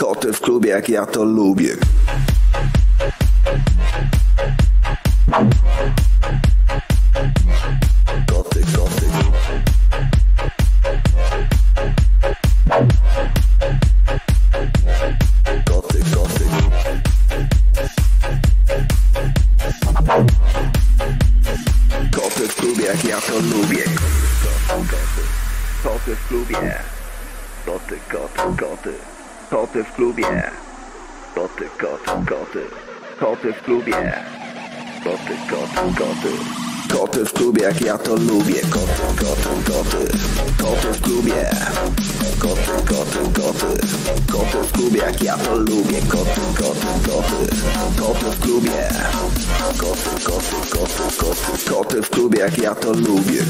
Koty w klubie jak ja to lubię. Koty, koty. Koty, koty. Koty w klubie jak ja to lubię. Koty, koty w klubie. Koty, koty, koty. Koty w klubie. Koty, koty, koty. Koty w klubie. Koty, koty, koty. Koty w klubie jak ja to lubię. Koty, koty, koty. Koty w klubie. Koty, koty, koty. Koty w klubie jak ja to lubię. Koty, koty, koty. Koty w klubie. Koty, koty, koty, koty. Koty w klubie jak ja to lubię.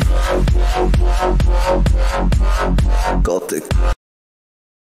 Koty.